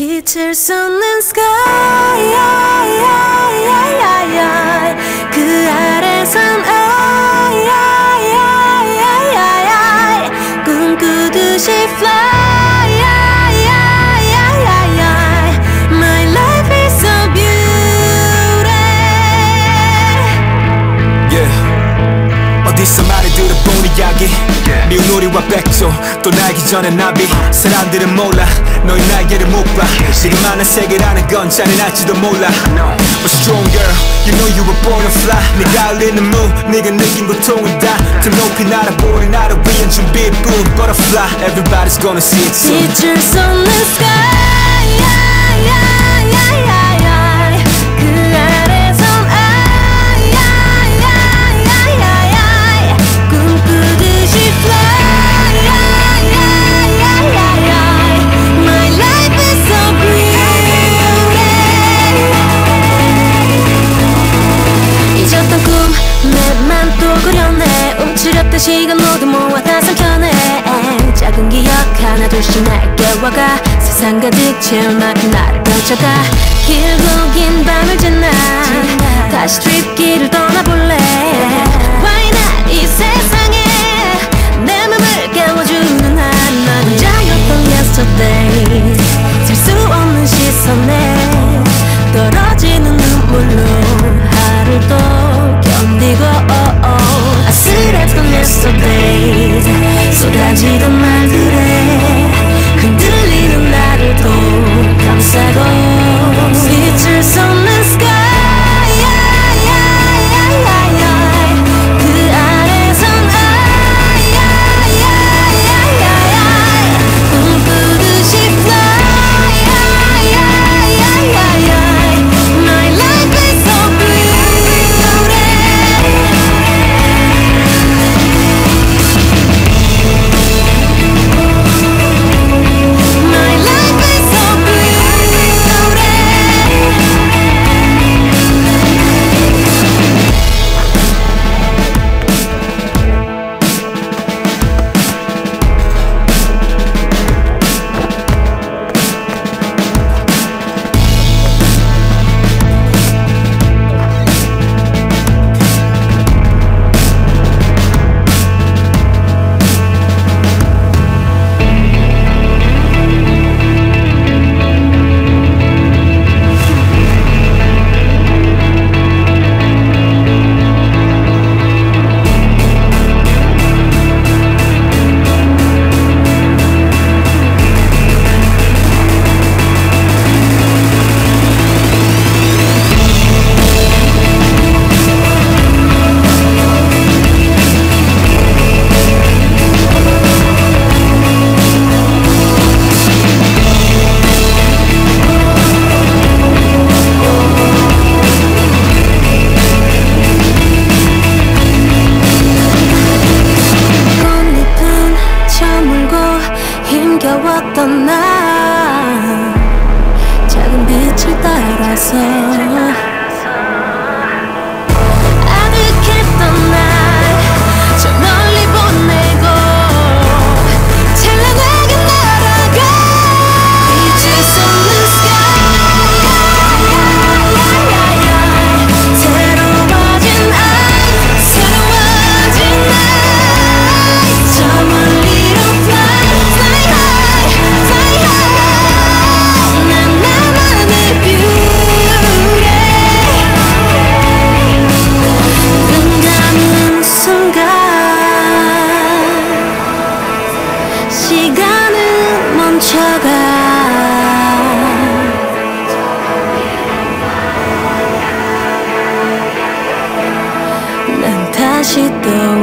빛을 쏟는 sky 그 아래선 꿈꾸듯이 fly My life is so beautiful yeah. 어디서 들어본 이야기. 미운 우리와 백조. 또 날기 전에 나비. 사람들은 몰라. 너희 날개를 못봐. 지금 많은 세계라는 건 잔인할지도 몰라. But strong girl, you know you were born to fly. 네가 흘리는 move, 네가 느낀 고통은 다더 높이 날아보는 나를 위한 준비뿐 Butterfly, everybody's gonna see it soon. 빛을 쏟는 sky 그 시간 모두 모아 다 삼켜내. 작은 기억 하나 둘씩 날 깨워가. 세상 가득 채울 만큼 나를 펼쳐가. 길고 긴 밤을 지나. 다시 트립길을 떠나볼래 쏟아지던 말 힘겨웠던 나 작은 빛을 따라서 the